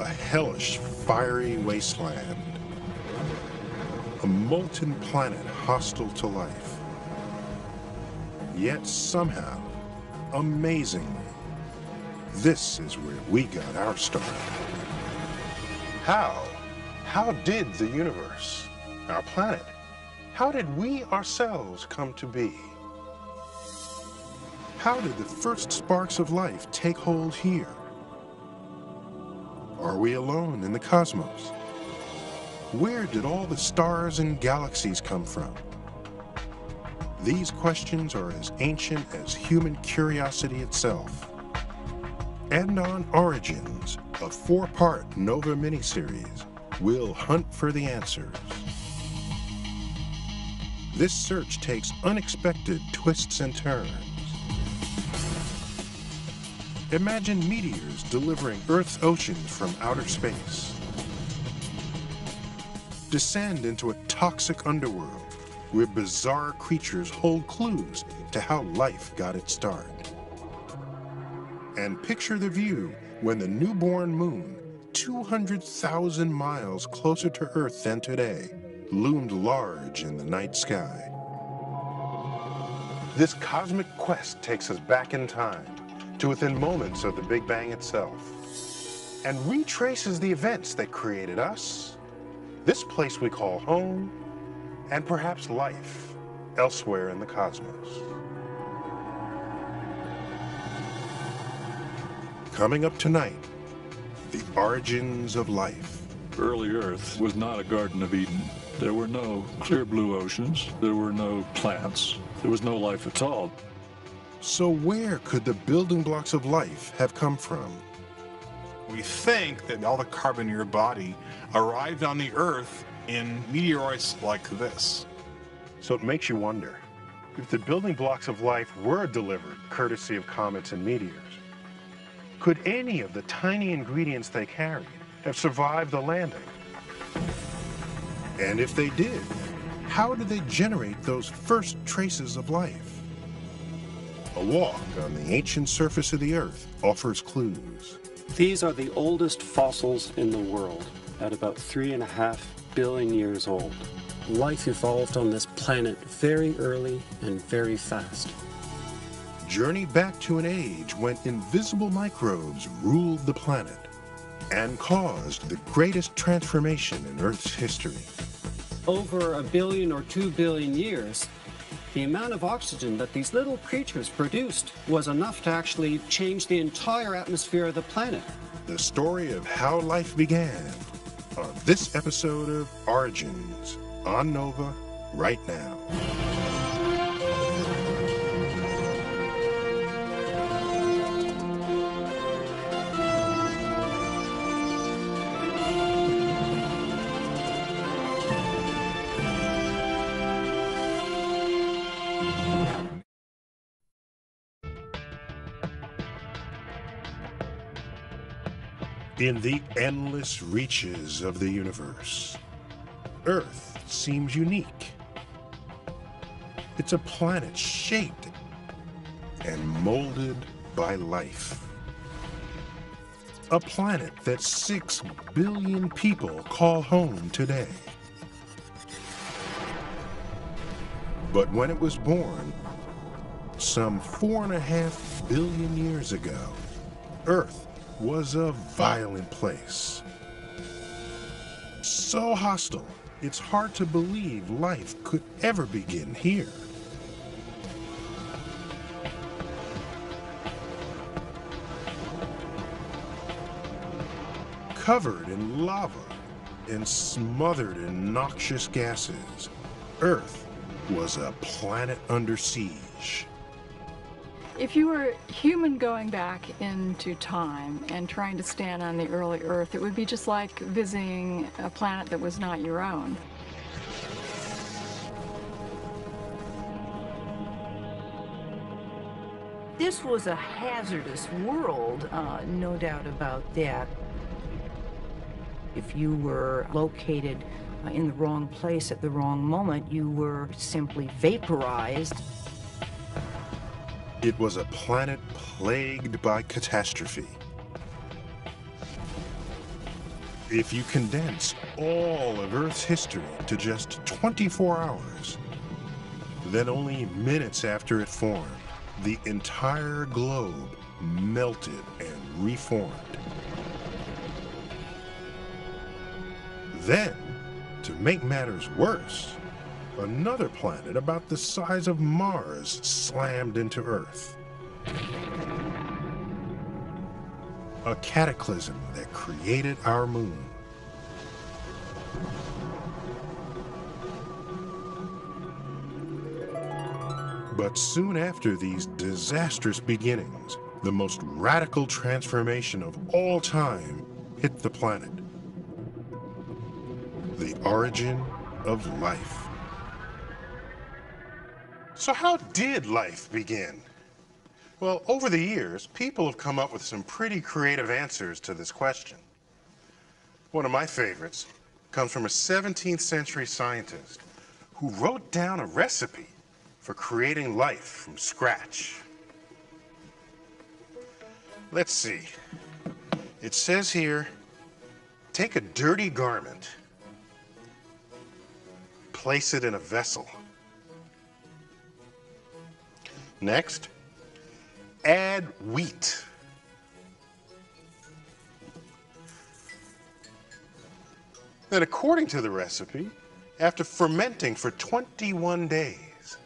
a hellish, fiery wasteland. A molten planet hostile to life. Yet somehow, amazingly, this is where we got our start. How? How did the universe, our planet, how did we ourselves come to be? How did the first sparks of life take hold here? Are we alone in the cosmos? Where did all the stars and galaxies come from? These questions are as ancient as human curiosity itself. And on Origins, a four-part Nova miniseries, we'll hunt for the answers. This search takes unexpected twists and turns. Imagine meteors delivering Earth's oceans from outer space. Descend into a toxic underworld where bizarre creatures hold clues to how life got its start. And picture the view when the newborn moon, 200,000 miles closer to Earth than today, loomed large in the night sky. This cosmic quest takes us back in time to within moments of the Big Bang itself and retraces the events that created us, this place we call home, and perhaps life elsewhere in the cosmos. Coming up tonight, the origins of life. Early Earth was not a Garden of Eden. There were no clear blue oceans. There were no plants. There was no life at all. So where could the building blocks of life have come from? We think that all the carbon in your body arrived on the Earth in meteorites like this. So it makes you wonder, if the building blocks of life were delivered courtesy of comets and meteors, could any of the tiny ingredients they carried have survived the landing? And if they did, how did they generate those first traces of life? A walk on the ancient surface of the Earth offers clues. These are the oldest fossils in the world, at about three and a half billion years old. Life evolved on this planet very early and very fast. Journey back to an age when invisible microbes ruled the planet and caused the greatest transformation in Earth's history. Over a billion or two billion years, the amount of oxygen that these little creatures produced was enough to actually change the entire atmosphere of the planet. The story of how life began on this episode of Origins on Nova right now. In the endless reaches of the universe, Earth seems unique. It's a planet shaped and molded by life. A planet that six billion people call home today. But when it was born, some four and a half billion years ago, Earth was a violent place. So hostile, it's hard to believe life could ever begin here. Covered in lava and smothered in noxious gases, Earth was a planet under siege. If you were human going back into time and trying to stand on the early Earth, it would be just like visiting a planet that was not your own. This was a hazardous world, uh, no doubt about that. If you were located uh, in the wrong place at the wrong moment, you were simply vaporized. It was a planet plagued by catastrophe. If you condense all of Earth's history to just 24 hours, then only minutes after it formed, the entire globe melted and reformed. Then, to make matters worse, another planet about the size of Mars slammed into Earth. A cataclysm that created our moon. But soon after these disastrous beginnings, the most radical transformation of all time hit the planet. The origin of life. So how did life begin? Well, over the years, people have come up with some pretty creative answers to this question. One of my favorites comes from a 17th century scientist who wrote down a recipe for creating life from scratch. Let's see. It says here take a dirty garment, place it in a vessel. Next, add wheat. Then, according to the recipe, after fermenting for 21 days,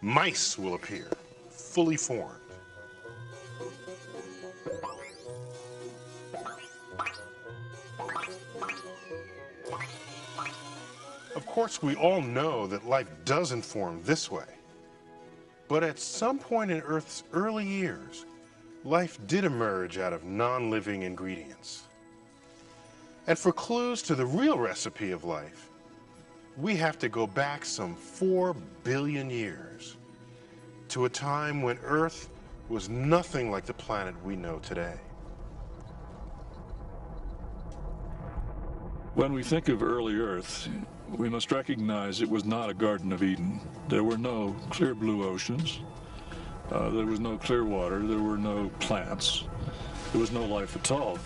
mice will appear, fully formed. Of course, we all know that life doesn't form this way. But at some point in Earth's early years, life did emerge out of non-living ingredients. And for clues to the real recipe of life, we have to go back some 4 billion years to a time when Earth was nothing like the planet we know today. When we think of early Earth, we must recognize it was not a Garden of Eden. There were no clear blue oceans. Uh, there was no clear water. There were no plants. There was no life at all.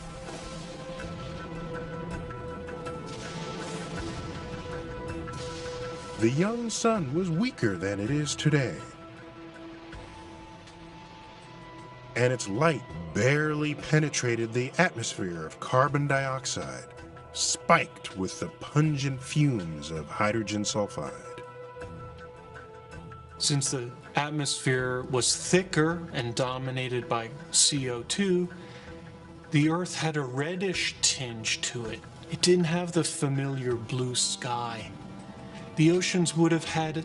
The young sun was weaker than it is today. And its light barely penetrated the atmosphere of carbon dioxide, spiked with the pungent fumes of hydrogen sulfide. Since the atmosphere was thicker and dominated by CO2, the Earth had a reddish tinge to it. It didn't have the familiar blue sky. The oceans would have had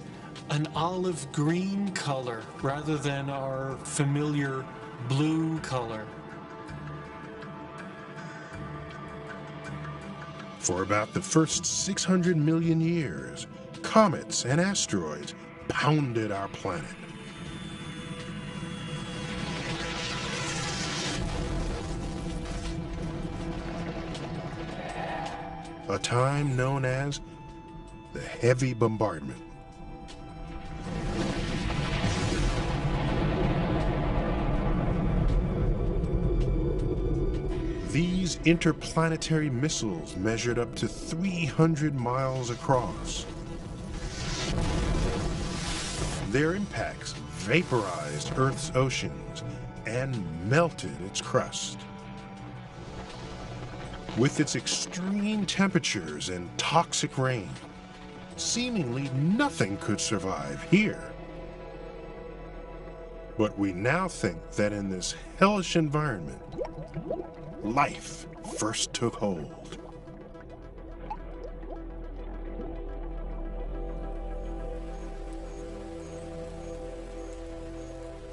an olive green color rather than our familiar blue color. For about the first 600 million years, comets and asteroids pounded our planet. A time known as the Heavy Bombardment. These interplanetary missiles measured up to 300 miles across. Their impacts vaporized Earth's oceans and melted its crust. With its extreme temperatures and toxic rain, seemingly nothing could survive here. But we now think that in this hellish environment, life first took hold.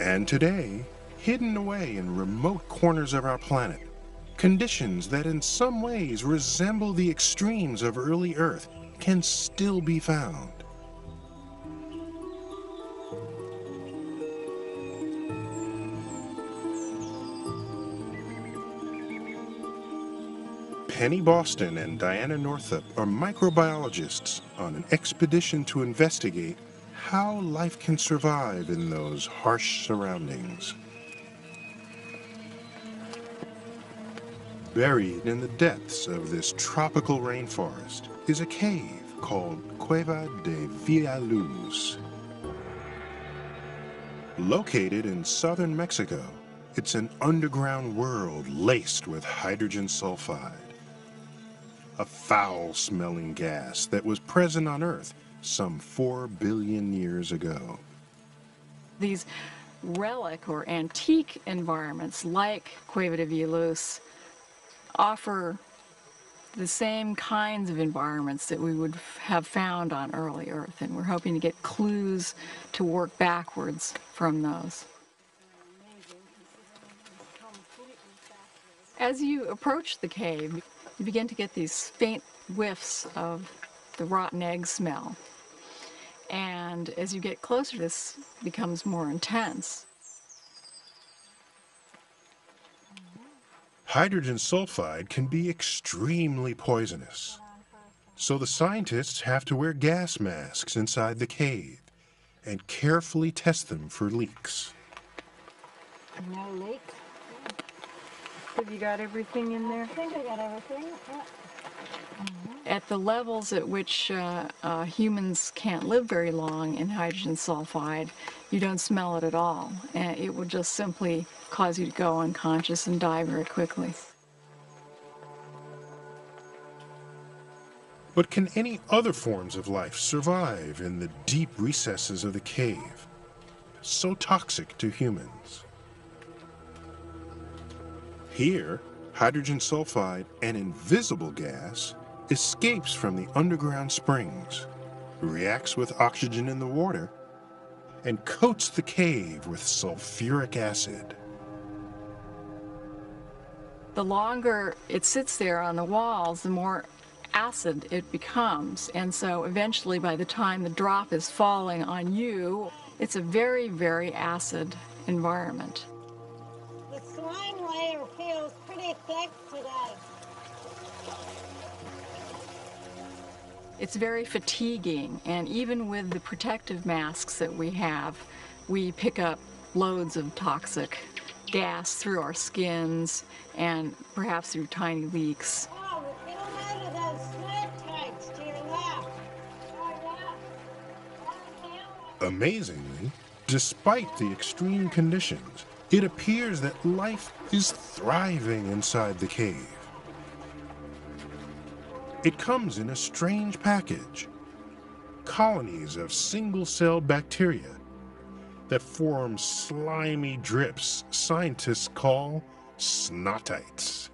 And today, hidden away in remote corners of our planet, conditions that in some ways resemble the extremes of early Earth can still be found. Penny Boston and Diana Northup are microbiologists on an expedition to investigate how life can survive in those harsh surroundings. Buried in the depths of this tropical rainforest is a cave called Cueva de Villaluz. Located in southern Mexico, it's an underground world laced with hydrogen sulfide, a foul-smelling gas that was present on Earth some 4 billion years ago. These relic or antique environments like Cueva de Villaluz offer the same kinds of environments that we would have found on early Earth, and we're hoping to get clues to work backwards from those. As you approach the cave, you begin to get these faint whiffs of the rotten egg smell. And as you get closer, this becomes more intense. Hydrogen sulfide can be extremely poisonous. So the scientists have to wear gas masks inside the cave and carefully test them for leaks. No leak. Have you got everything in there? I think I got everything. Yeah. At the levels at which uh, uh, humans can't live very long in hydrogen sulfide, you don't smell it at all. And it will just simply cause you to go unconscious and die very quickly. But can any other forms of life survive in the deep recesses of the cave, so toxic to humans? Here, hydrogen sulfide, an invisible gas, escapes from the underground springs, reacts with oxygen in the water, and coats the cave with sulfuric acid. The longer it sits there on the walls, the more acid it becomes. And so eventually, by the time the drop is falling on you, it's a very, very acid environment. The slime layer feels pretty thick today. It's very fatiguing, and even with the protective masks that we have, we pick up loads of toxic gas through our skins and perhaps through tiny leaks. Oh, we feel out of those snake tights to your left. Yeah. Amazingly, despite the extreme conditions, it appears that life is thriving inside the cave. It comes in a strange package colonies of single cell bacteria that form slimy drips scientists call snotites.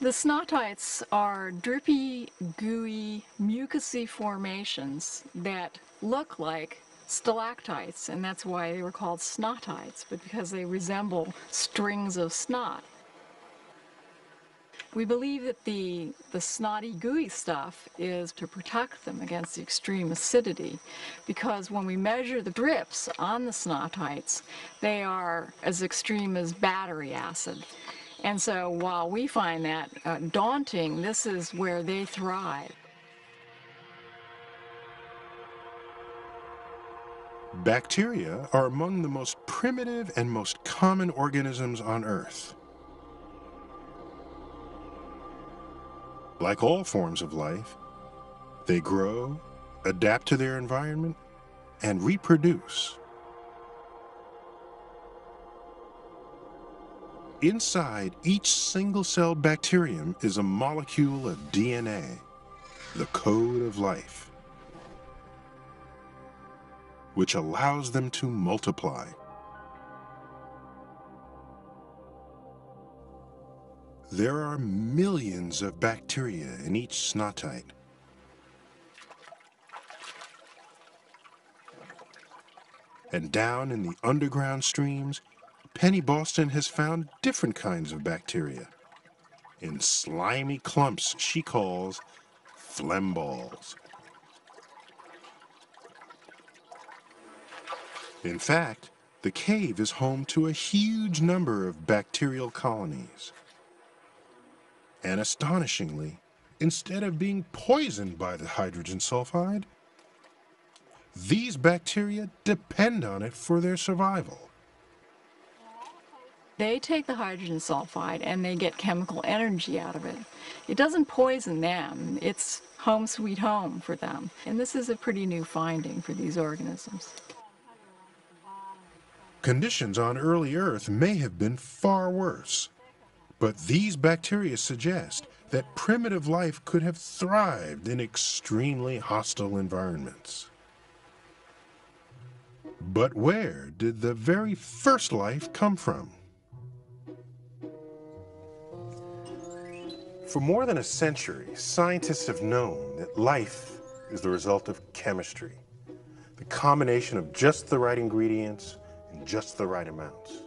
The snotites are drippy, gooey, mucousy formations that look like stalactites, and that's why they were called snotites, but because they resemble strings of snot. We believe that the, the snotty, gooey stuff is to protect them against the extreme acidity because when we measure the drips on the snotites, they are as extreme as battery acid. And so while we find that uh, daunting, this is where they thrive. Bacteria are among the most primitive and most common organisms on Earth. Like all forms of life, they grow, adapt to their environment, and reproduce. Inside each single-celled bacterium is a molecule of DNA, the code of life, which allows them to multiply. There are millions of bacteria in each snotite. And down in the underground streams, Penny Boston has found different kinds of bacteria in slimy clumps she calls phlegm balls. In fact, the cave is home to a huge number of bacterial colonies. And astonishingly, instead of being poisoned by the hydrogen sulfide, these bacteria depend on it for their survival. They take the hydrogen sulfide and they get chemical energy out of it. It doesn't poison them, it's home sweet home for them. And this is a pretty new finding for these organisms. Conditions on early Earth may have been far worse, but these bacteria suggest that primitive life could have thrived in extremely hostile environments. But where did the very first life come from? For more than a century, scientists have known that life is the result of chemistry, the combination of just the right ingredients in just the right amounts.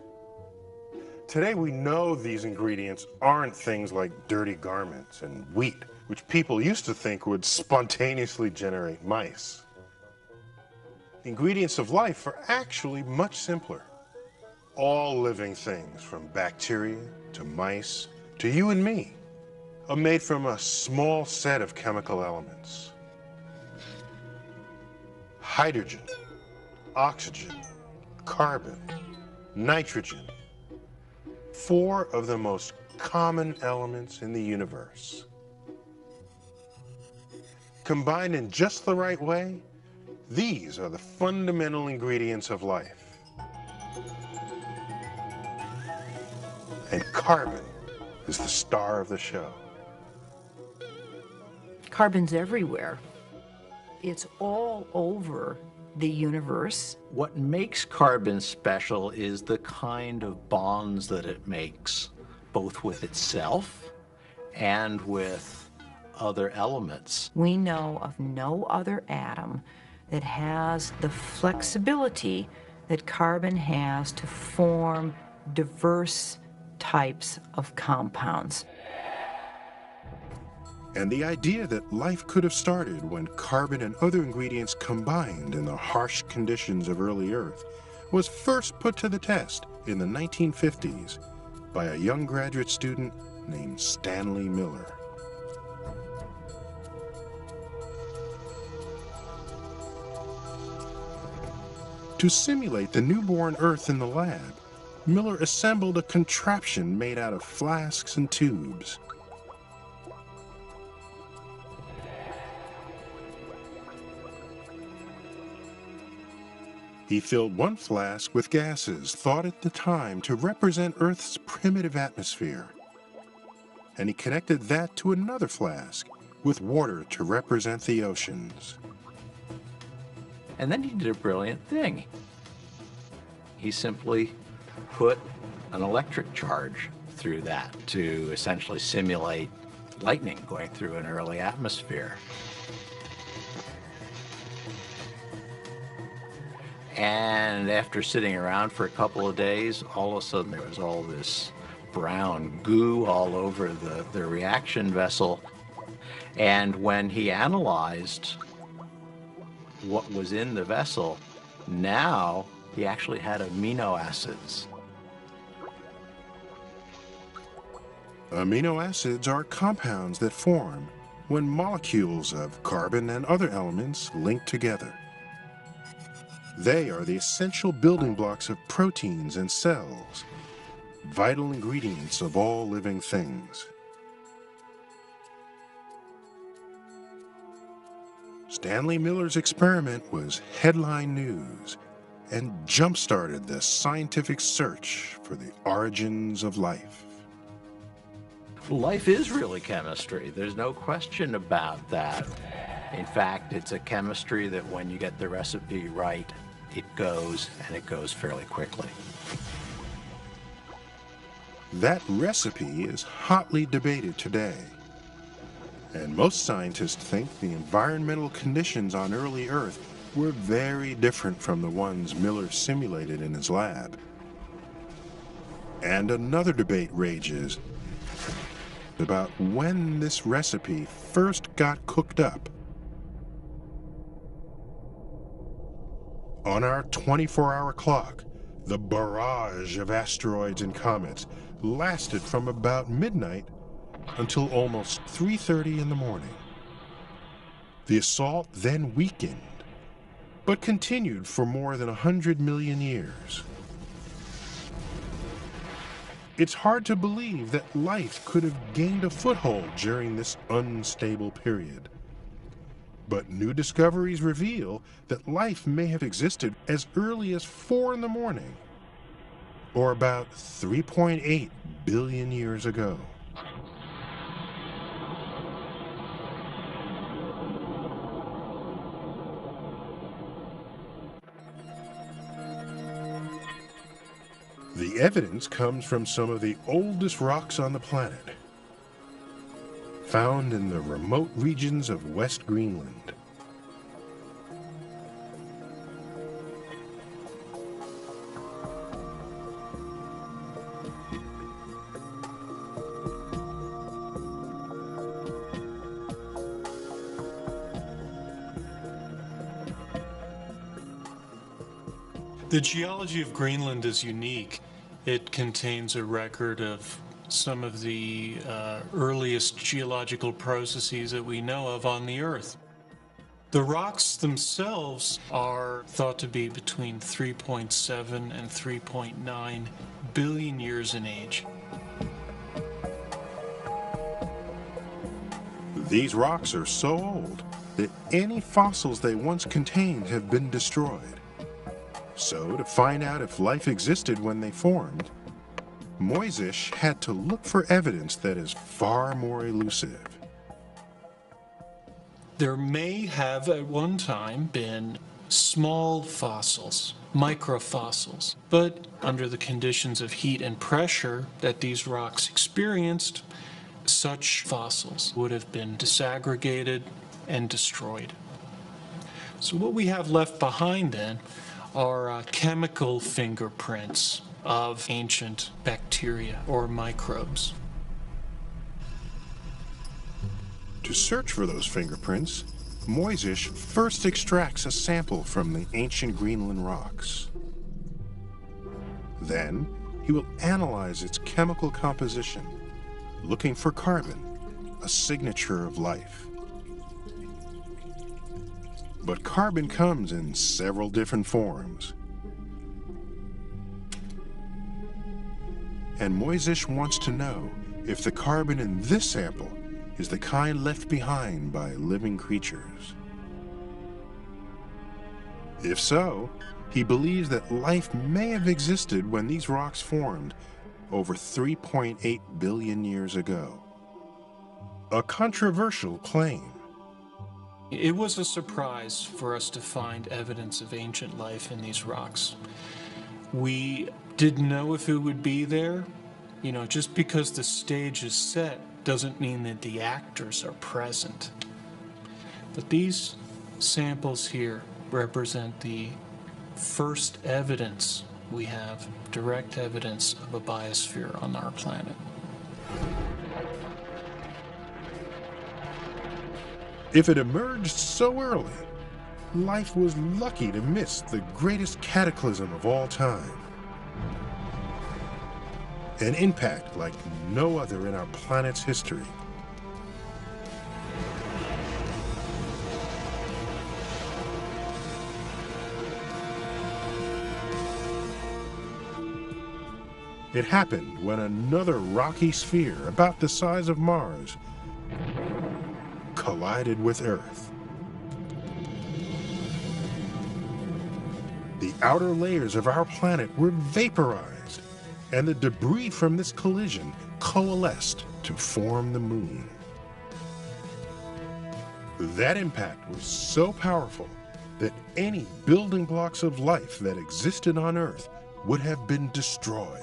Today we know these ingredients aren't things like dirty garments and wheat, which people used to think would spontaneously generate mice. The ingredients of life are actually much simpler. All living things, from bacteria to mice to you and me, are made from a small set of chemical elements. Hydrogen, oxygen, carbon, nitrogen, four of the most common elements in the universe. Combined in just the right way, these are the fundamental ingredients of life. And carbon is the star of the show. Carbon's everywhere. It's all over the universe. What makes carbon special is the kind of bonds that it makes, both with itself and with other elements. We know of no other atom that has the flexibility that carbon has to form diverse types of compounds. And the idea that life could have started when carbon and other ingredients combined in the harsh conditions of early Earth was first put to the test in the 1950s by a young graduate student named Stanley Miller. To simulate the newborn Earth in the lab, Miller assembled a contraption made out of flasks and tubes. He filled one flask with gases thought at the time to represent Earth's primitive atmosphere. And he connected that to another flask with water to represent the oceans. And then he did a brilliant thing. He simply put an electric charge through that to essentially simulate lightning going through an early atmosphere. And after sitting around for a couple of days, all of a sudden there was all this brown goo all over the, the reaction vessel. And when he analyzed what was in the vessel, now he actually had amino acids. Amino acids are compounds that form when molecules of carbon and other elements link together. They are the essential building blocks of proteins and cells, vital ingredients of all living things. Stanley Miller's experiment was headline news and jump-started the scientific search for the origins of life. Life is really chemistry. There's no question about that. In fact, it's a chemistry that when you get the recipe right, it goes and it goes fairly quickly. That recipe is hotly debated today. And most scientists think the environmental conditions on early Earth were very different from the ones Miller simulated in his lab. And another debate rages about when this recipe first got cooked up. On our 24-hour clock, the barrage of asteroids and comets lasted from about midnight until almost 3.30 in the morning. The assault then weakened, but continued for more than 100 million years. It's hard to believe that life could have gained a foothold during this unstable period. But new discoveries reveal that life may have existed as early as 4 in the morning, or about 3.8 billion years ago. The evidence comes from some of the oldest rocks on the planet, found in the remote regions of West Greenland. The geology of Greenland is unique. It contains a record of some of the uh, earliest geological processes that we know of on the Earth. The rocks themselves are thought to be between 3.7 and 3.9 billion years in age. These rocks are so old that any fossils they once contained have been destroyed. So, to find out if life existed when they formed, Mojzsis had to look for evidence that is far more elusive. There may have at one time been small fossils, microfossils, but under the conditions of heat and pressure that these rocks experienced, such fossils would have been disaggregated and destroyed. So, what we have left behind then are uh, chemical fingerprints of ancient bacteria or microbes. To search for those fingerprints, Mojzsis first extracts a sample from the ancient Greenland rocks. Then, he will analyze its chemical composition, looking for carbon, a signature of life. But carbon comes in several different forms. And Mojzsis wants to know if the carbon in this sample is the kind left behind by living creatures. If so, he believes that life may have existed when these rocks formed over 3.8 billion years ago. A controversial claim. It was a surprise for us to find evidence of ancient life in these rocks. We didn't know if it would be there. You know, just because the stage is set doesn't mean that the actors are present. But these samples here represent the first evidence we have, direct evidence of a biosphere on our planet. If it emerged so early, life was lucky to miss the greatest cataclysm of all time. An impact like no other in our planet's history. It happened when another rocky sphere about the size of Mars collided with Earth. The outer layers of our planet were vaporized, and the debris from this collision coalesced to form the moon. That impact was so powerful that any building blocks of life that existed on Earth would have been destroyed.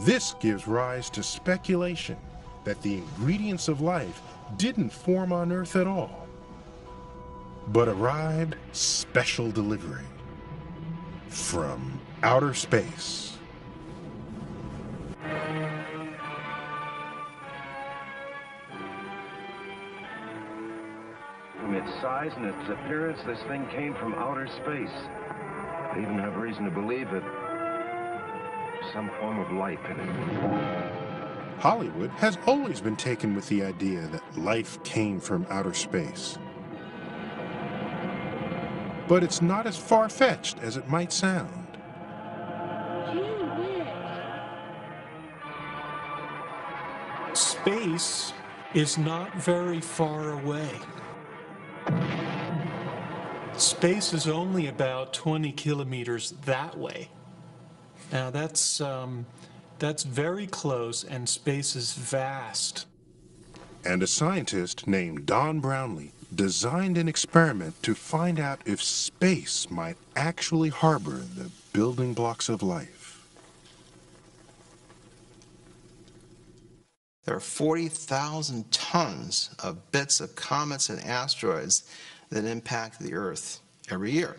This gives rise to speculation that the ingredients of life didn't form on Earth at all, but arrived special delivery from outer space. eyes, and its appearance, this thing came from outer space. I even have reason to believe that some form of life in it. Hollywood has always been taken with the idea that life came from outer space. But it's not as far-fetched as it might sound. Space is not very far away. Space is only about 20 kilometers that way. Now that's um, that's very close, and space is vast. And a scientist named Don Brownlee designed an experiment to find out if space might actually harbor the building blocks of life. There are 40,000 tons of bits of comets and asteroids that impact the Earth every year.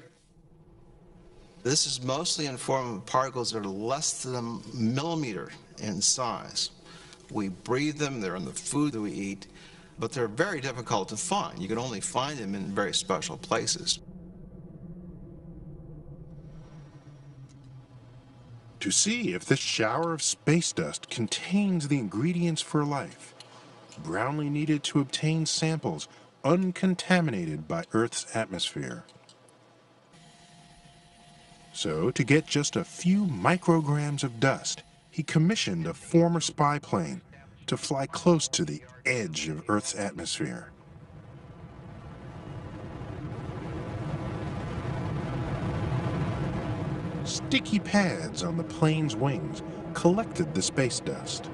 This is mostly in form of particles that are less than a millimeter in size. We breathe them, they're in the food that we eat, but they're very difficult to find. You can only find them in very special places. To see if this shower of space dust contains the ingredients for life, Brownlee needed to obtain samples uncontaminated by Earth's atmosphere. So, to get just a few micrograms of dust, he commissioned a former spy plane to fly close to the edge of Earth's atmosphere. Sticky pads on the plane's wings collected the space dust.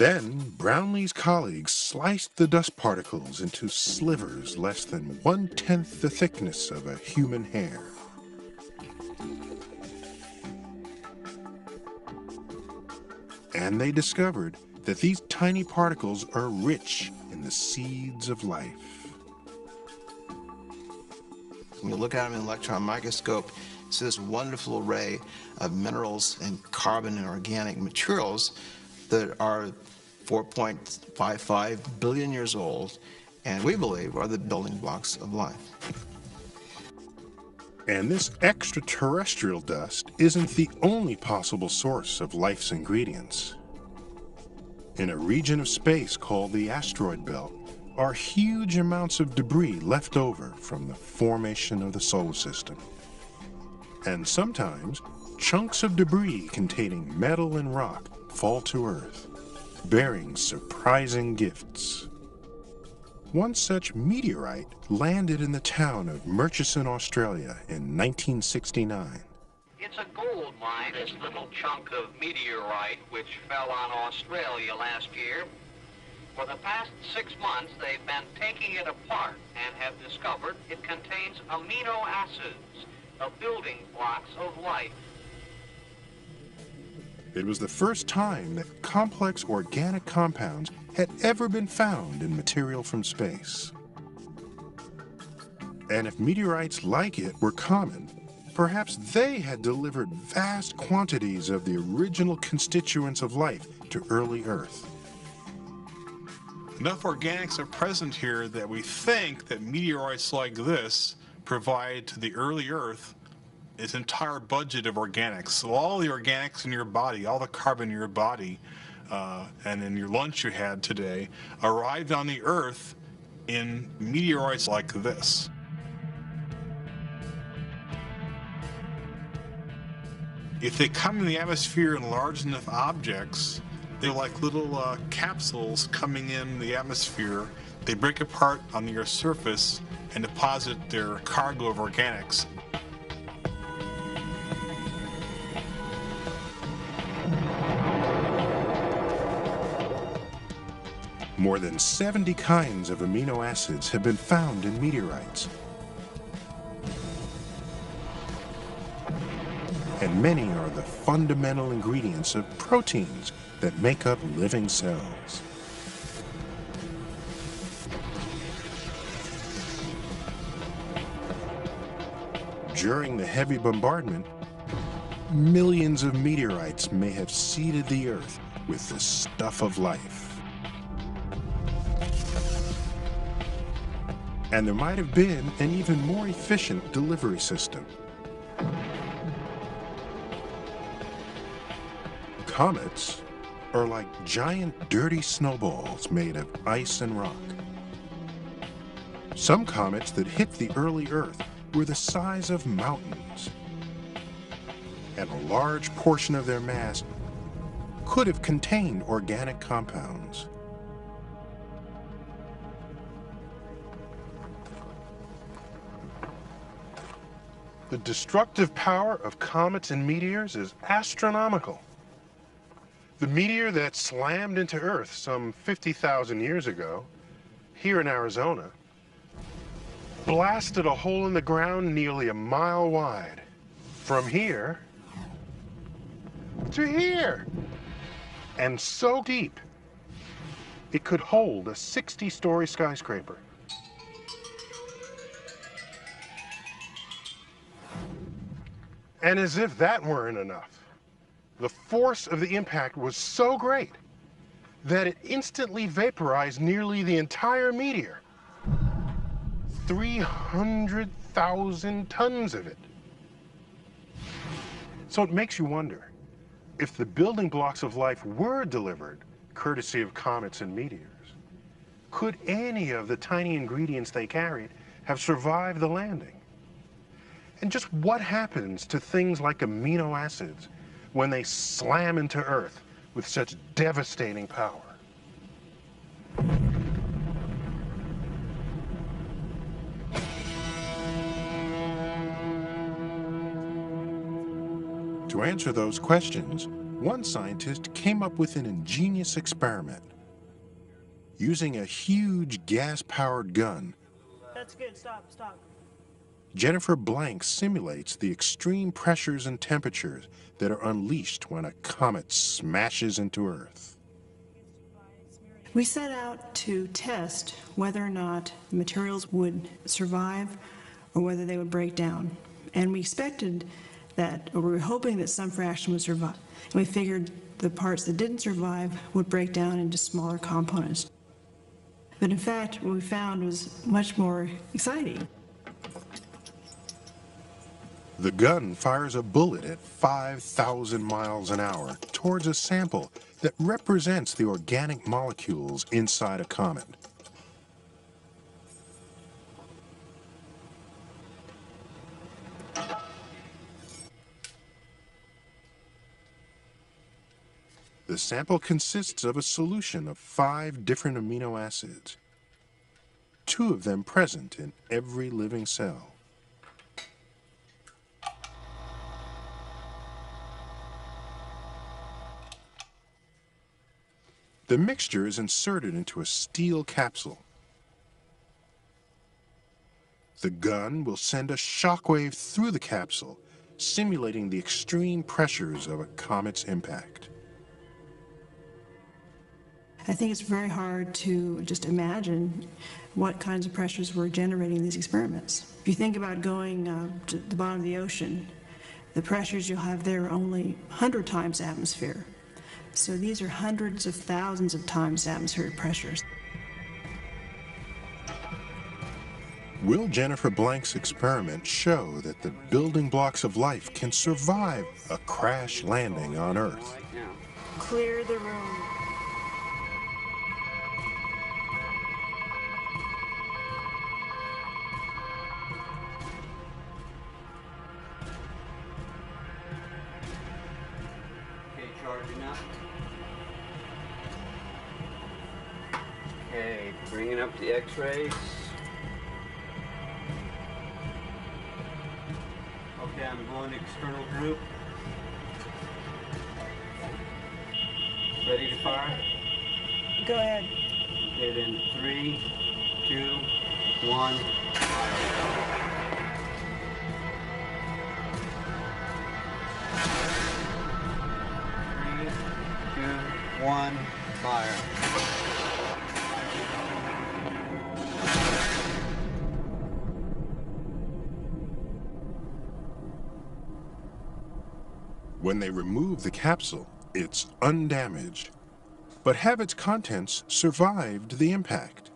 Then, Brownlee's colleagues sliced the dust particles into slivers less than one-tenth the thickness of a human hair. And they discovered that these tiny particles are rich in the seeds of life. When you look at them in an electron microscope, it's this wonderful array of minerals and carbon and organic materials that are 4.55 billion years old, and we believe are the building blocks of life. And this extraterrestrial dust isn't the only possible source of life's ingredients. In a region of space called the asteroid belt are huge amounts of debris left over from the formation of the solar system. And sometimes, chunks of debris containing metal and rock fall to Earth, bearing surprising gifts. One such meteorite landed in the town of Murchison, Australia in 1969. It's a gold mine, this little chunk of meteorite which fell on Australia last year. For the past six months, they've been taking it apart and have discovered it contains amino acids, the building blocks of life. It was the first time that complex organic compounds had ever been found in material from space. And if meteorites like it were common, perhaps they had delivered vast quantities of the original constituents of life to early Earth. Enough organics are present here that we think that meteorites like this provide to the early Earth its entire budget of organics. So all the organics in your body, all the carbon in your body, uh, and in your lunch you had today, arrived on the Earth in meteorites like this. If they come in the atmosphere in large enough objects, they're like little uh, capsules coming in the atmosphere. They break apart on the Earth's surface and deposit their cargo of organics More than 70 kinds of amino acids have been found in meteorites. And many are the fundamental ingredients of proteins that make up living cells. During the heavy bombardment, millions of meteorites may have seeded the Earth with the stuff of life. And there might have been an even more efficient delivery system. Comets are like giant dirty snowballs made of ice and rock. Some comets that hit the early Earth were the size of mountains. and a large portion of their mass could have contained organic compounds. The destructive power of comets and meteors is astronomical. The meteor that slammed into Earth some 50,000 years ago, here in Arizona, blasted a hole in the ground nearly a mile wide. From here to here. And so deep, it could hold a 60-story skyscraper. And as if that weren't enough, the force of the impact was so great that it instantly vaporized nearly the entire meteor. 300,000 tons of it. So it makes you wonder, if the building blocks of life were delivered courtesy of comets and meteors, could any of the tiny ingredients they carried have survived the landing? And just what happens to things like amino acids when they slam into Earth with such devastating power? To answer those questions, one scientist came up with an ingenious experiment. Using a huge gas-powered gun, That's good. Stop. Stop. Jennifer Blank simulates the extreme pressures and temperatures that are unleashed when a comet smashes into Earth. We set out to test whether or not the materials would survive or whether they would break down. And we expected that, or we were hoping that some fraction would survive. And we figured the parts that didn't survive would break down into smaller components. But in fact, what we found was much more exciting. The gun fires a bullet at 5,000 miles an hour towards a sample that represents the organic molecules inside a comet. The sample consists of a solution of five different amino acids, two of them present in every living cell. The mixture is inserted into a steel capsule. The gun will send a shockwave through the capsule, simulating the extreme pressures of a comet's impact. I think it's very hard to just imagine what kinds of pressures were generating these experiments. If you think about going uh, to the bottom of the ocean, the pressures you'll have there are only 100 times atmosphere. So these are hundreds of thousands of times atmospheric pressures. Will Jennifer Blank's experiment show that the building blocks of life can survive a crash landing on Earth? Clear the room. X-rays. Okay, I'm going external group. Ready to fire? Go ahead. Okay, then three, two, one, three, two, one, fire. When they remove the capsule, it's undamaged. But have its contents survived the impact?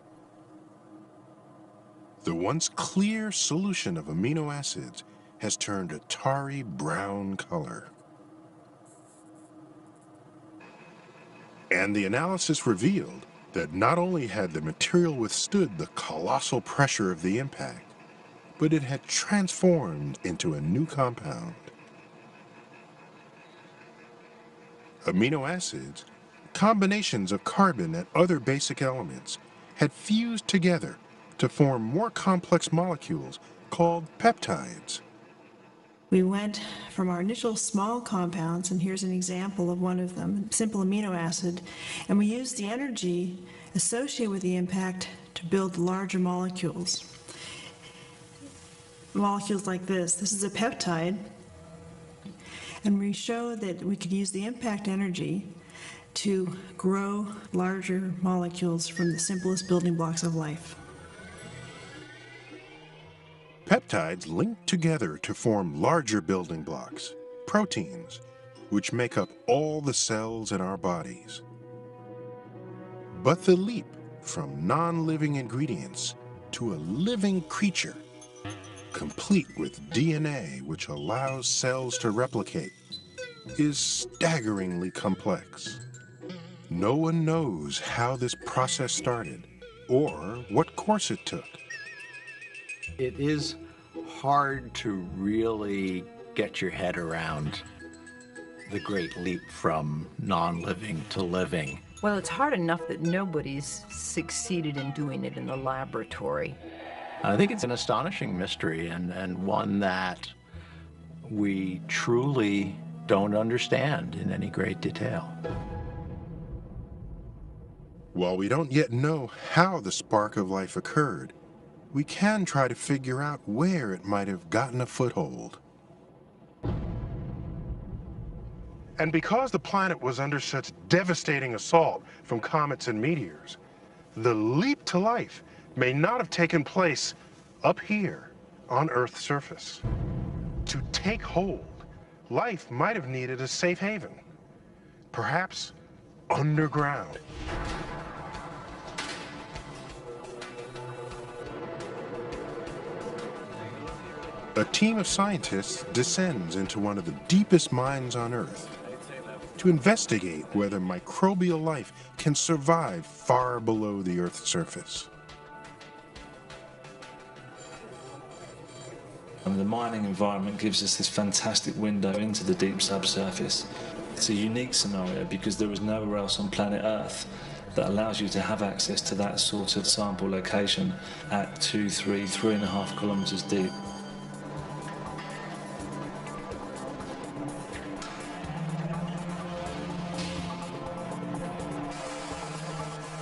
The once clear solution of amino acids has turned a tarry brown color. And the analysis revealed that not only had the material withstood the colossal pressure of the impact, but it had transformed into a new compound. Amino acids, combinations of carbon and other basic elements, had fused together to form more complex molecules called peptides. We went from our initial small compounds, and here's an example of one of them, simple amino acid, and we used the energy associated with the impact to build larger molecules. Molecules like this. This is a peptide, and we showed that we could use the impact energy to grow larger molecules from the simplest building blocks of life. Peptides link together to form larger building blocks, proteins, which make up all the cells in our bodies. But the leap from non-living ingredients to a living creature, complete with DNA which allows cells to replicate, is staggeringly complex. No one knows how this process started or what course it took. It is hard to really get your head around the great leap from non-living to living. Well, it's hard enough that nobody's succeeded in doing it in the laboratory. I think it's an astonishing mystery and, and one that we truly don't understand in any great detail. While we don't yet know how the spark of life occurred, we can try to figure out where it might have gotten a foothold. And because the planet was under such devastating assault from comets and meteors, the leap to life may not have taken place up here on Earth's surface. To take hold, life might have needed a safe haven, perhaps underground. A team of scientists descends into one of the deepest mines on Earth to investigate whether microbial life can survive far below the Earth's surface. And the mining environment gives us this fantastic window into the deep subsurface. It's a unique scenario because there is nowhere else on planet Earth that allows you to have access to that sort of sample location at two, three, three and a half kilometers deep.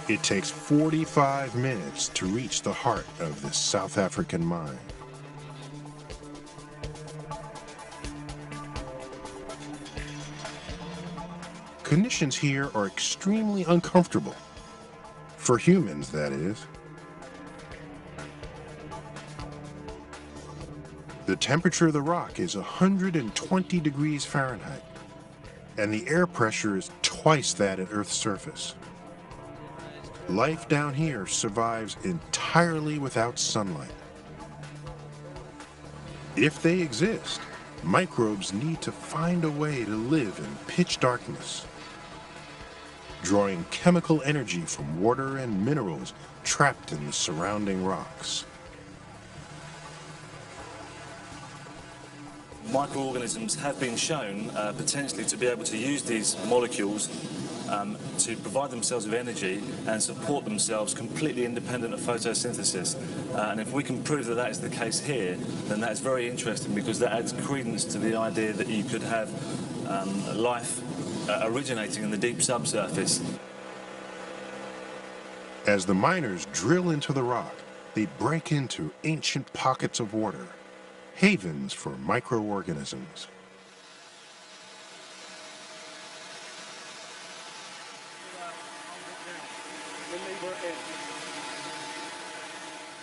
It takes 45 minutes to reach the heart of this South African mine. Conditions here are extremely uncomfortable. For humans, that is. The temperature of the rock is 120 degrees Fahrenheit, and the air pressure is twice that at Earth's surface. Life down here survives entirely without sunlight. If they exist, microbes need to find a way to live in pitch darkness, drawing chemical energy from water and minerals trapped in the surrounding rocks. Microorganisms have been shown uh, potentially to be able to use these molecules um, to provide themselves with energy and support themselves completely independent of photosynthesis. Uh, and if we can prove that that is the case here, then that is very interesting because that adds credence to the idea that you could have um, life uh, originating in the deep subsurface. As the miners drill into the rock, they break into ancient pockets of water, havens for microorganisms.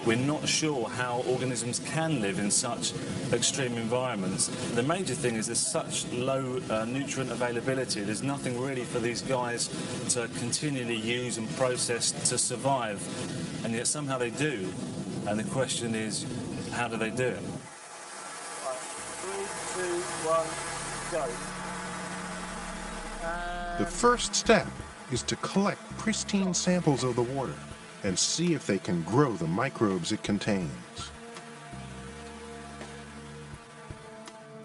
We're not sure how organisms can live in such extreme environments. The major thing is there's such low uh, nutrient availability. There's nothing really for these guys to continually use and process to survive. And yet somehow they do. And the question is, how do they do it? Three, two, one, go. The first step is to collect pristine samples of the water and see if they can grow the microbes it contains.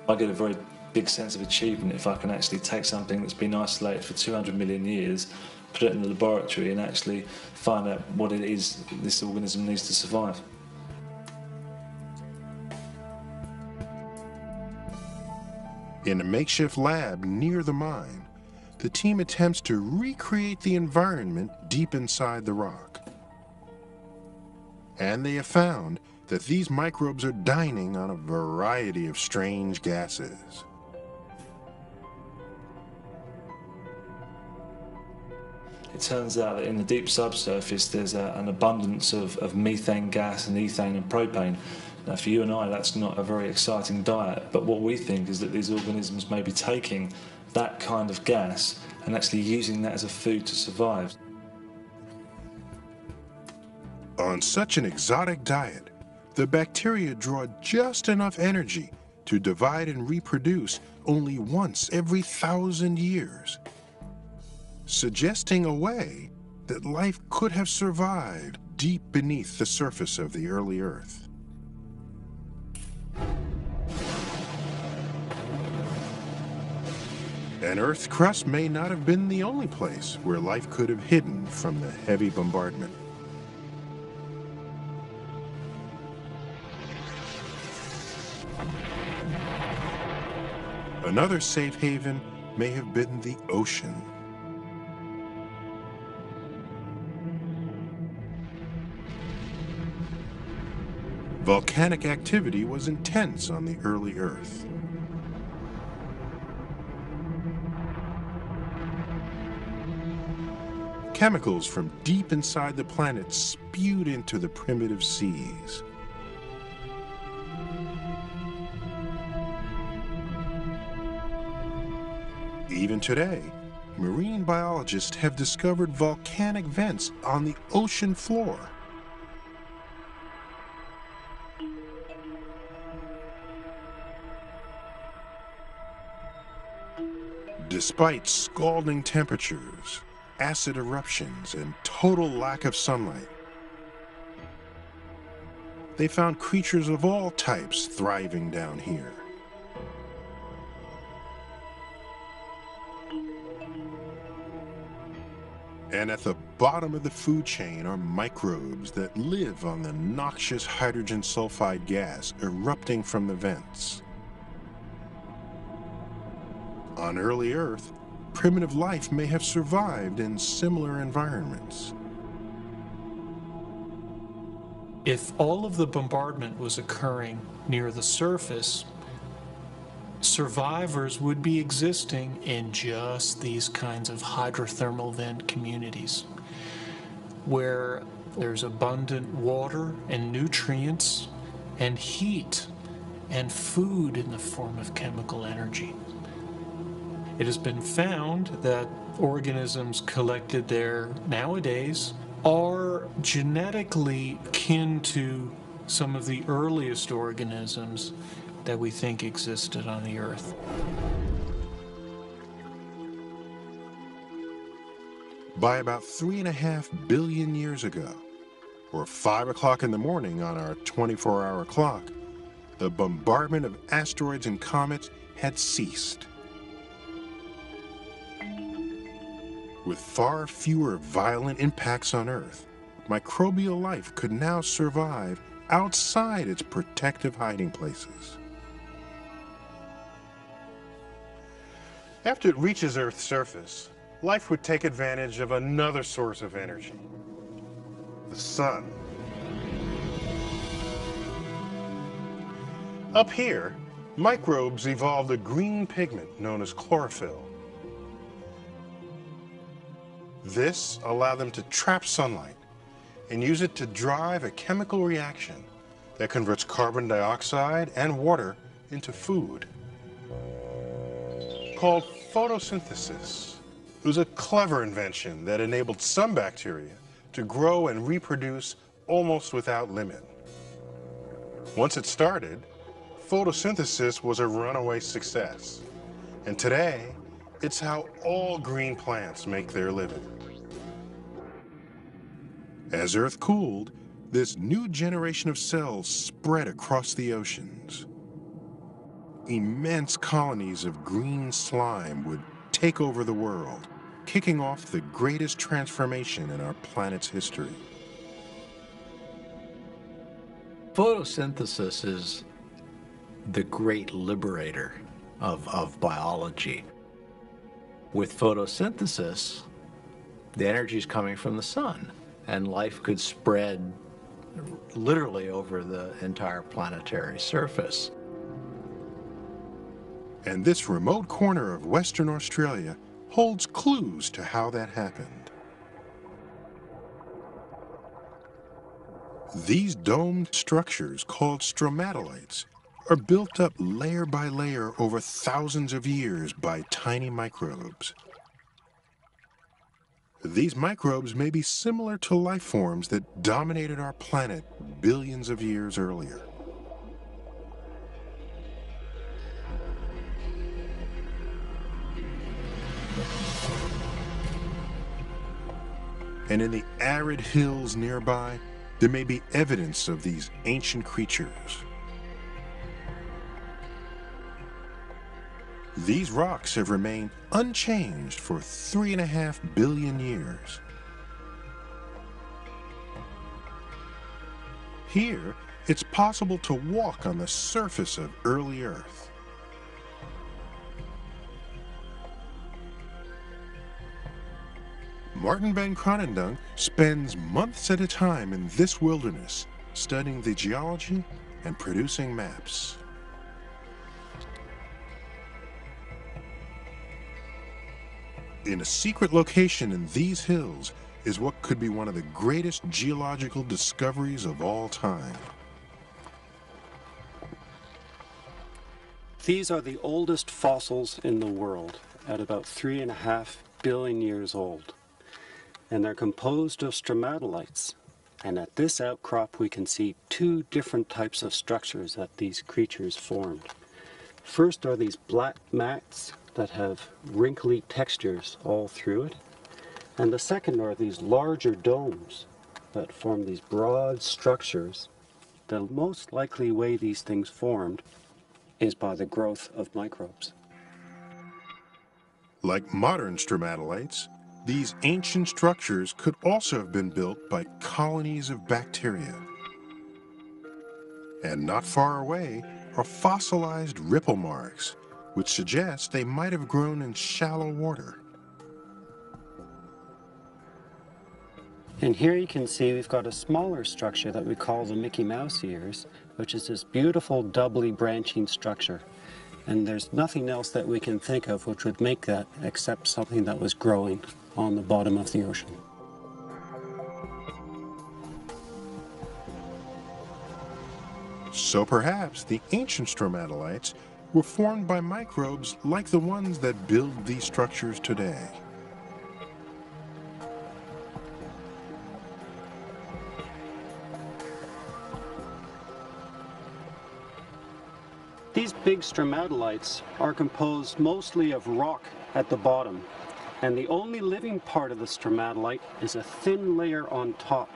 I get a very big sense of achievement if I can actually take something that's been isolated for 200 million years, put it in the laboratory, and actually find out what it is this organism needs to survive. In a makeshift lab near the mine, the team attempts to recreate the environment deep inside the rock. And they have found that these microbes are dining on a variety of strange gases. It turns out that in the deep subsurface there's a, an abundance of, of methane gas and ethane and propane. Now, for you and I, that's not a very exciting diet, but what we think is that these organisms may be taking that kind of gas and actually using that as a food to survive. On such an exotic diet, the bacteria draw just enough energy to divide and reproduce only once every thousand years, suggesting a way that life could have survived deep beneath the surface of the early Earth. An Earth's crust may not have been the only place where life could have hidden from the heavy bombardment. Another safe haven may have been the ocean. Volcanic activity was intense on the early Earth. Chemicals from deep inside the planet spewed into the primitive seas. Even today, marine biologists have discovered volcanic vents on the ocean floor. Despite scalding temperatures, acid eruptions, and total lack of sunlight, they found creatures of all types thriving down here. And at the bottom of the food chain are microbes that live on the noxious hydrogen sulfide gas erupting from the vents. On early Earth, primitive life may have survived in similar environments. If all of the bombardment was occurring near the surface, survivors would be existing in just these kinds of hydrothermal vent communities where there's abundant water and nutrients and heat and food in the form of chemical energy. It has been found that organisms collected there nowadays are genetically kin to some of the earliest organisms that we think existed on the earth. By about three and a half billion years ago, or five o'clock in the morning on our 24 hour clock, the bombardment of asteroids and comets had ceased. With far fewer violent impacts on Earth, microbial life could now survive outside its protective hiding places. After it reaches Earth's surface, life would take advantage of another source of energy the sun. Up here, microbes evolved a green pigment known as chlorophyll. This allowed them to trap sunlight and use it to drive a chemical reaction that converts carbon dioxide and water into food called photosynthesis. It was a clever invention that enabled some bacteria to grow and reproduce almost without limit. Once it started, photosynthesis was a runaway success. And today, it's how all green plants make their living. As Earth cooled, this new generation of cells spread across the oceans. Immense colonies of green slime would take over the world, kicking off the greatest transformation in our planet's history. Photosynthesis is the great liberator of, of biology. With photosynthesis, the energy is coming from the sun, and life could spread literally over the entire planetary surface. And this remote corner of Western Australia holds clues to how that happened. These domed structures, called stromatolites, are built up layer by layer over thousands of years by tiny microbes. These microbes may be similar to life forms that dominated our planet billions of years earlier. And in the arid hills nearby, there may be evidence of these ancient creatures. These rocks have remained unchanged for three and a half billion years. Here, it's possible to walk on the surface of early Earth. Martin van Kranendonk spends months at a time in this wilderness, studying the geology and producing maps. In a secret location in these hills is what could be one of the greatest geological discoveries of all time. These are the oldest fossils in the world, at about three and a half billion years old. And they're composed of stromatolites. And at this outcrop, we can see two different types of structures that these creatures formed. First are these black mats that have wrinkly textures all through it. And the second are these larger domes that form these broad structures. The most likely way these things formed is by the growth of microbes. Like modern stromatolites, these ancient structures could also have been built by colonies of bacteria. And not far away are fossilized ripple marks, which suggest they might have grown in shallow water. And here you can see we've got a smaller structure that we call the Mickey Mouse ears, which is this beautiful doubly branching structure. And there's nothing else that we can think of which would make that except something that was growing on the bottom of the ocean. So perhaps the ancient stromatolites were formed by microbes like the ones that build these structures today. These big stromatolites are composed mostly of rock at the bottom, and the only living part of the stromatolite is a thin layer on top.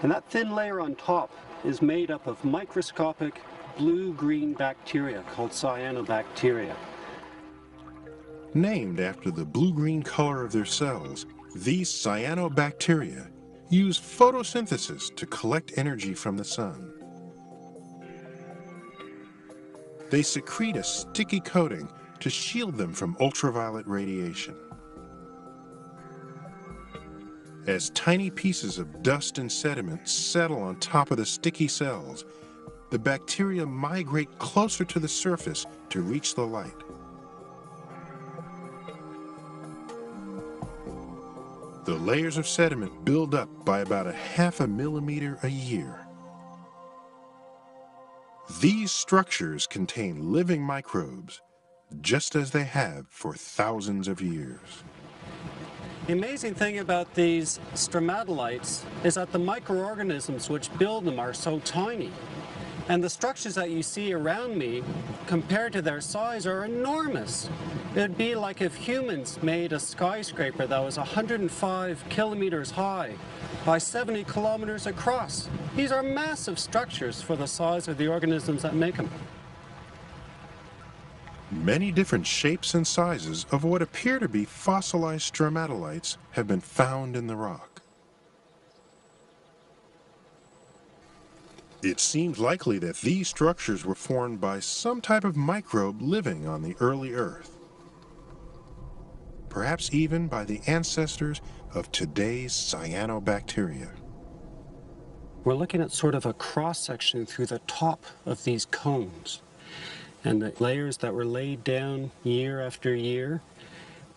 And that thin layer on top is made up of microscopic blue-green bacteria called cyanobacteria. Named after the blue-green color of their cells, these cyanobacteria use photosynthesis to collect energy from the sun. They secrete a sticky coating to shield them from ultraviolet radiation. As tiny pieces of dust and sediment settle on top of the sticky cells, the bacteria migrate closer to the surface to reach the light. The layers of sediment build up by about a half a millimeter a year. These structures contain living microbes, just as they have for thousands of years. The amazing thing about these stromatolites is that the microorganisms which build them are so tiny. And the structures that you see around me, compared to their size, are enormous. It'd be like if humans made a skyscraper that was 105 kilometers high by 70 kilometers across. These are massive structures for the size of the organisms that make them. Many different shapes and sizes of what appear to be fossilized stromatolites have been found in the rock. It seems likely that these structures were formed by some type of microbe living on the early Earth. Perhaps even by the ancestors of today's cyanobacteria. We're looking at sort of a cross section through the top of these cones and the layers that were laid down year after year.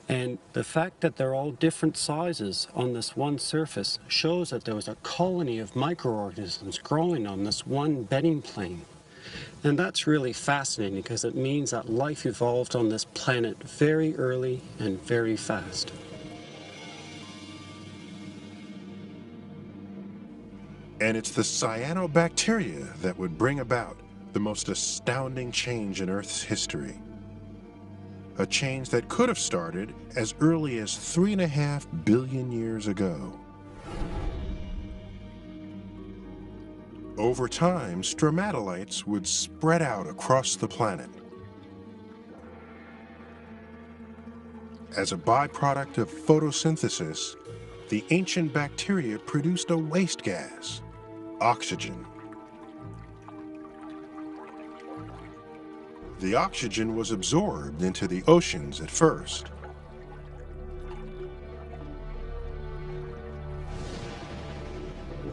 And the fact that they're all different sizes on this one surface shows that there was a colony of microorganisms growing on this one bedding plane. And that's really fascinating because it means that life evolved on this planet very early and very fast. And it's the cyanobacteria that would bring about the most astounding change in Earth's history. A change that could have started as early as three and a half billion years ago. Over time, stromatolites would spread out across the planet. As a byproduct of photosynthesis, the ancient bacteria produced a waste gas, oxygen. The oxygen was absorbed into the oceans at first.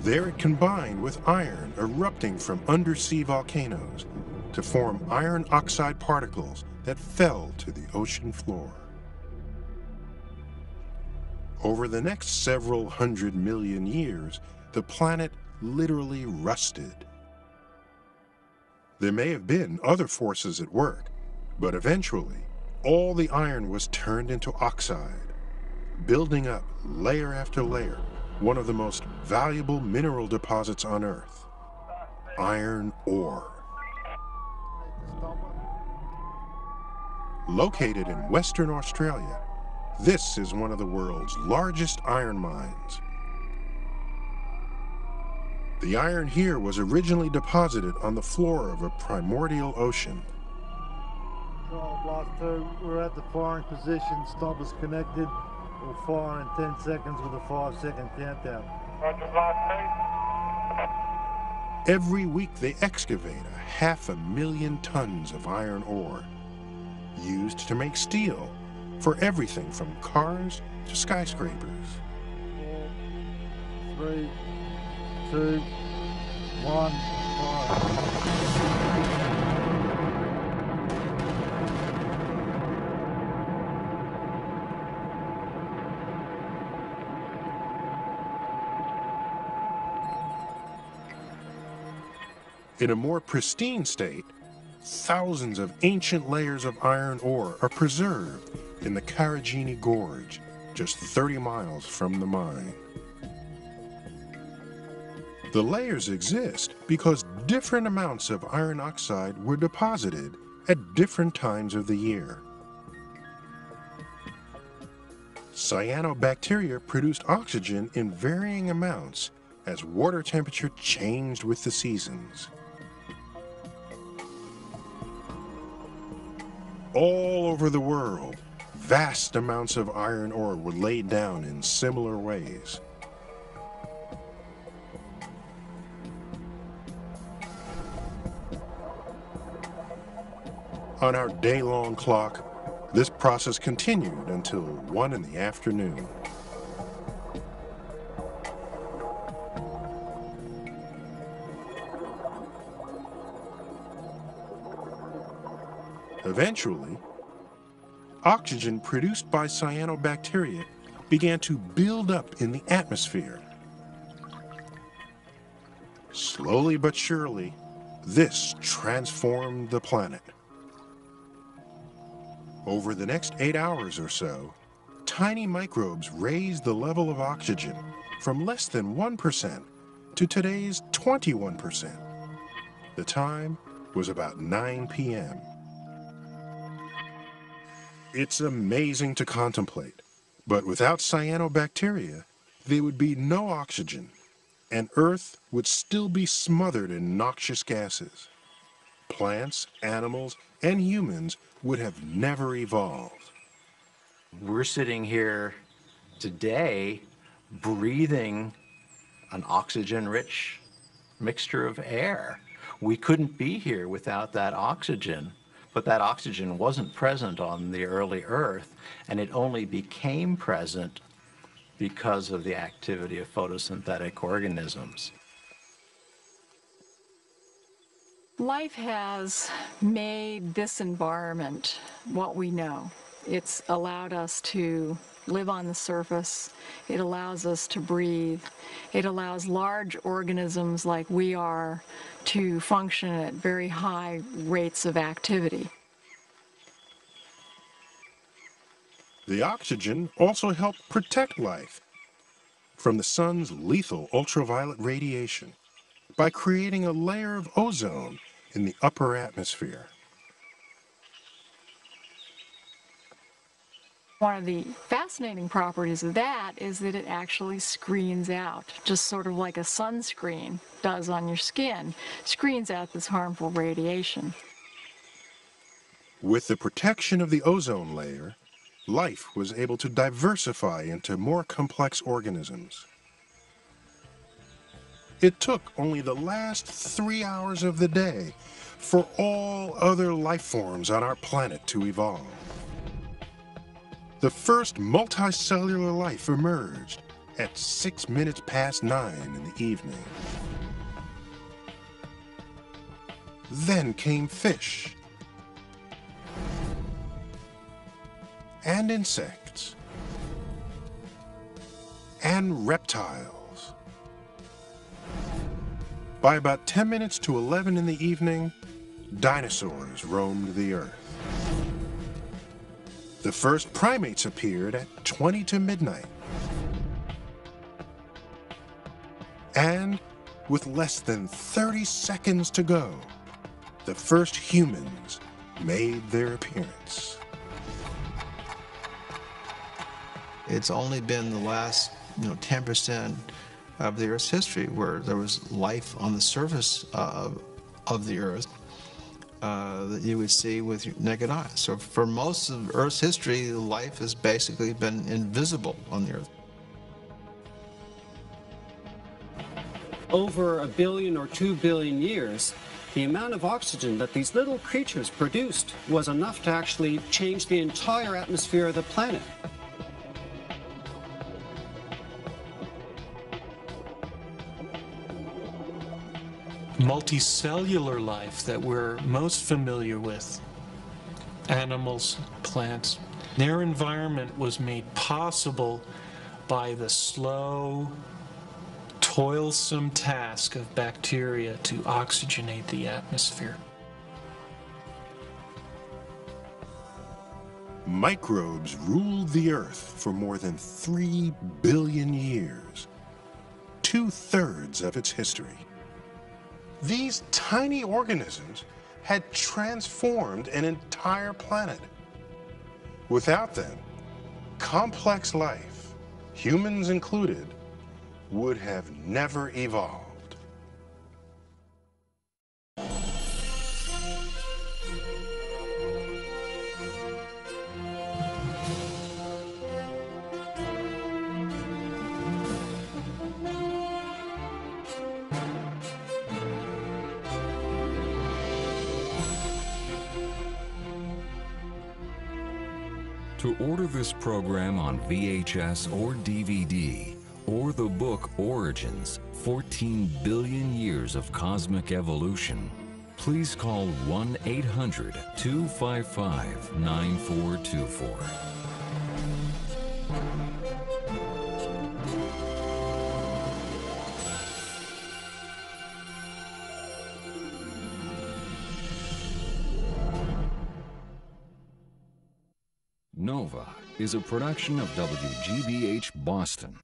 There it combined with iron erupting from undersea volcanoes to form iron oxide particles that fell to the ocean floor. Over the next several hundred million years, the planet literally rusted. There may have been other forces at work, but eventually, all the iron was turned into oxide, building up layer after layer, one of the most valuable mineral deposits on Earth, iron ore. Located in Western Australia, this is one of the world's largest iron mines. The iron here was originally deposited on the floor of a primordial ocean. Control Block 2, we're at the firing position, stop is connected. We'll fire in 10 seconds with a 5 second countdown. Roger, Block Every week they excavate a half a million tons of iron ore, used to make steel for everything from cars to skyscrapers. Four, three, In a more pristine state, thousands of ancient layers of iron ore are preserved in the Karijini Gorge, just 30 miles from the mine. The layers exist because different amounts of iron oxide were deposited at different times of the year. Cyanobacteria produced oxygen in varying amounts as water temperature changed with the seasons. All over the world, vast amounts of iron ore were laid down in similar ways. On our day-long clock, this process continued until 1 in the afternoon. Eventually, oxygen produced by cyanobacteria began to build up in the atmosphere. Slowly but surely, this transformed the planet. Over the next eight hours or so, tiny microbes raised the level of oxygen from less than 1% to today's 21%. The time was about 9 p.m. It's amazing to contemplate, but without cyanobacteria, there would be no oxygen, and Earth would still be smothered in noxious gases. plants, animals, and humans would have never evolved. We're sitting here today breathing an oxygen rich mixture of air. We couldn't be here without that oxygen, but that oxygen wasn't present on the early Earth, and it only became present because of the activity of photosynthetic organisms. Life has made this environment what we know. It's allowed us to live on the surface. It allows us to breathe. It allows large organisms like we are to function at very high rates of activity. The oxygen also helped protect life from the sun's lethal ultraviolet radiation by creating a layer of ozone in the upper atmosphere. One of the fascinating properties of that is that it actually screens out, just sort of like a sunscreen does on your skin, screens out this harmful radiation. With the protection of the ozone layer, life was able to diversify into more complex organisms. It took only the last three hours of the day for all other life forms on our planet to evolve the first multicellular life emerged at six minutes past nine in the evening. Then came fish and insects and reptiles. By about 10 minutes to 11 in the evening, dinosaurs roamed the earth. The first primates appeared at 20 to midnight. And with less than 30 seconds to go, the first humans made their appearance. It's only been the last, you know, 10% of the Earth's history where there was life on the surface of, of the Earth uh, that you would see with your naked eye. So for most of Earth's history, life has basically been invisible on the Earth. Over a billion or two billion years, the amount of oxygen that these little creatures produced was enough to actually change the entire atmosphere of the planet. Multicellular life that we're most familiar with animals, plants their environment was made possible by the slow, toilsome task of bacteria to oxygenate the atmosphere. Microbes ruled the earth for more than three billion years, two thirds of its history. These tiny organisms had transformed an entire planet. Without them, complex life, humans included, would have never evolved. Order this program on VHS or DVD, or the book Origins 14 Billion Years of Cosmic Evolution, please call 1 800 255 9424. Is a production of WGBH Boston.